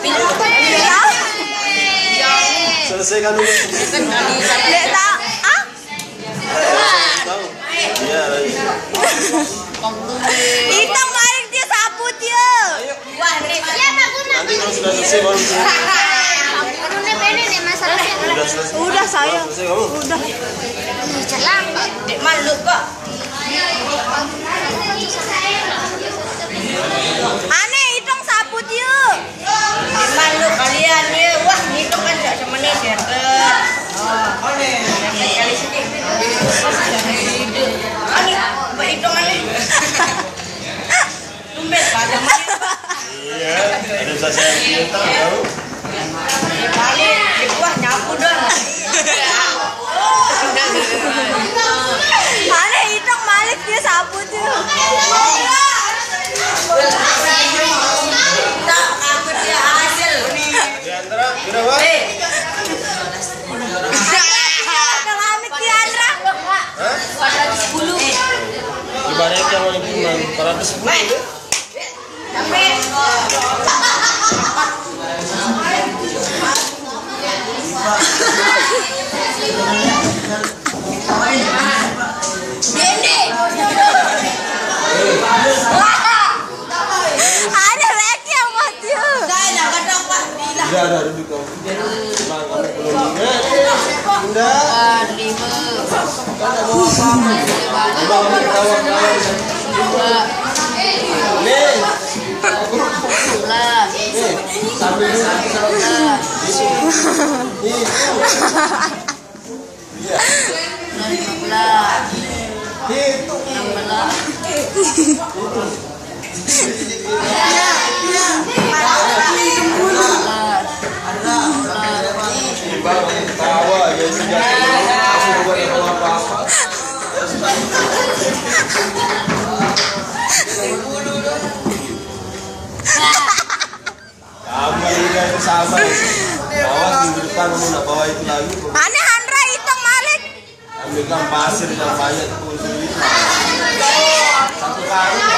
Bintang. Dulu. kita Ah? Iya. Balik dia sapu dia. Nanti kalau sudah selesai baru. Udah. Udah saya. Udah. jalan kok. Kok. Iya. Ada bisa saya minta tahu. Wah nyapu dong. Aneh itong balik dia sapu dia. Tak, aku dia hasil. Di antara berapa? Keramik dia Andra. Hah? Di balik yang mau dibilang 410. tapi Tidak ada duduk kamu. Bang, kamu belum ingat. Tidak. Lima. Abang kamu ketawa ketawa. Nih. Sambil duduk. Nih. Sama. Bawa minggu depan kamu nak bawa itu lagi. Aneh Andra itong balik. Ambilkan pasir yang banyak tuh itu. Satu karung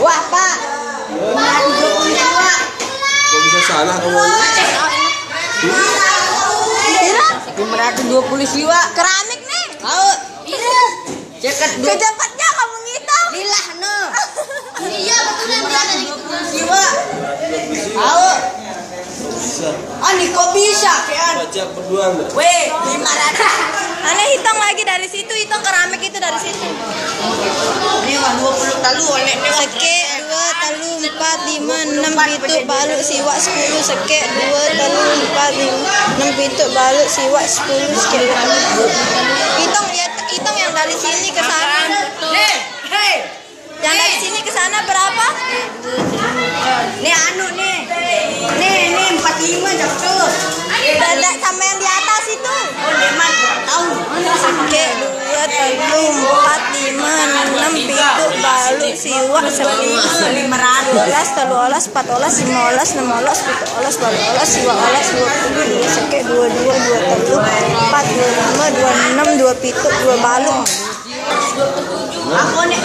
Wah pak. Kok bisa salah kamu? Ira, Lima ratus dua puluh siwa. keramik nih. Iya. Cekat dua. Kecepatnya kamu ngitung. Lilah no. Iya betul nanti dua puluh siwa. Tahu? Ani kok bisa? Baca berdua enggak? Weh, lima ratus. Aneh hitung lagi dari situ, hitung keramik itu dari situ. Ini mah dua puluh talu oleh ini Seke dua talu empat lima enam pitu balu siwak sepuluh seke dua talu empat lima enam pitu balu siwak sepuluh seke hitung ya hitung yang dari sini ke sana Hei, hei. yang dari sini ke sana berapa Nih anu nih. Nih, nih empat lima jatuh. Dada sama yang di atas itu Oh, leman tahu. seke dua talu empat lima enam pitu balu siwak sepuluh Lima ratus. belas, telu olas, empat olas, lima olas, enam olas, pitu olas, balu olas, siwa olas, dua puluh, dua seke, dua dua, dua telu, empat, dua lima, dua enam, dua pitu, dua balu. Aku nih